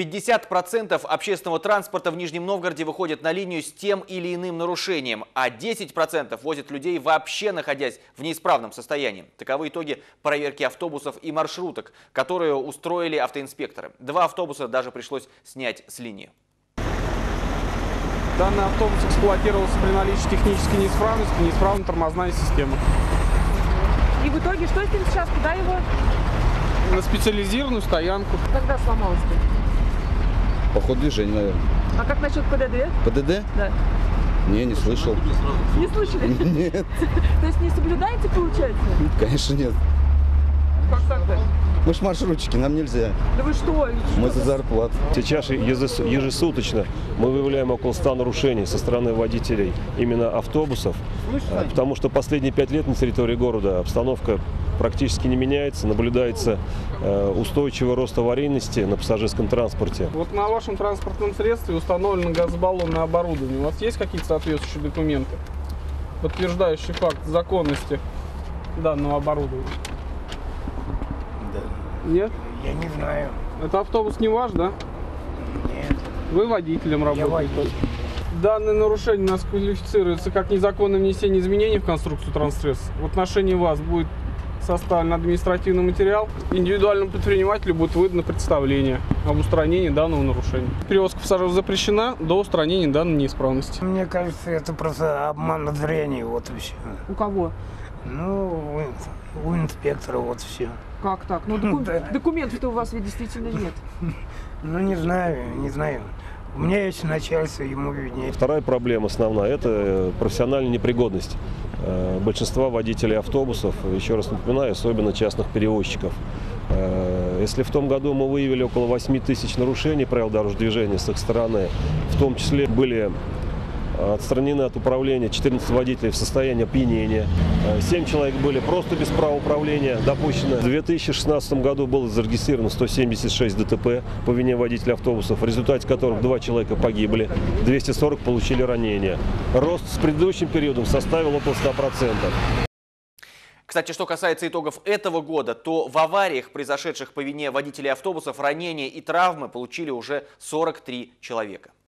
50% общественного транспорта в Нижнем Новгороде выходит на линию с тем или иным нарушением, а 10% возят людей вообще находясь в неисправном состоянии. Таковы итоги проверки автобусов и маршруток, которые устроили автоинспекторы. Два автобуса даже пришлось снять с линии. Данный автобус эксплуатировался при наличии технической неисправности, неисправна тормозная система. И в итоге что с ним сейчас? Куда его? На специализированную стоянку. Когда сломалось-то? По ходу движения, наверное. А как насчет ПДД? ПДД? Да. Не, не слышал. Не слышали? Нет, То есть не соблюдаете, получается? конечно нет. Как так-то? Мы ж маршрутчики, нам нельзя. Да вы что? Мы за зарплату. Сейчас ежес- ежесуточно мы выявляем около 100 нарушений со стороны водителей именно автобусов, э, потому что последние пять лет на территории города обстановка практически не меняется, наблюдается э, устойчивый рост аварийности на пассажирском транспорте. Вот на вашем транспортном средстве установлено газобаллонное оборудование. У вас есть какие-то соответствующие документы, подтверждающие факт законности данного оборудования? Нет? Я не знаю. Это автобус не ваш, да? Нет. Вы водителем работаете. водитель. Данное нарушение у нас квалифицируется как незаконное внесение изменений в конструкцию транссредств. В отношении вас будет составлен административный материал. Индивидуальному предпринимателю будет выдано представление об устранении данного нарушения. Перевозка пассажиров запрещена до устранения данной неисправности. Мне кажется, это просто обман зрения, вот и все. У кого? Ну, у, инспектора вот все. Как так? Ну, доку- Да. документов-то у вас ведь действительно нет. Ну, не знаю, не знаю. У меня есть начальство, ему виднее. Вторая проблема основная – это э, профессиональная непригодность э, большинства водителей автобусов, еще раз напоминаю, особенно частных перевозчиков. Э, Если в том году мы выявили около 8 тысяч нарушений правил дорожного движения с их стороны, в том числе были отстранены от управления 14 водителей в состоянии опьянения. 7 человек были просто без права управления допущены. В 2016 году было зарегистрировано 176 ДТП по вине водителей автобусов, в результате которых два человека погибли, 240 получили ранения. Рост с предыдущим периодом составил около 100%. Кстати, что касается итогов этого года, то в авариях, произошедших по вине водителей автобусов, ранения и травмы получили уже 43 человека.